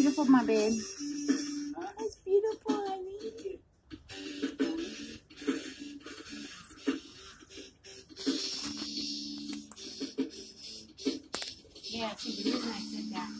beautiful, my babe. It's beautiful, honey. Yeah, see, the reason I said that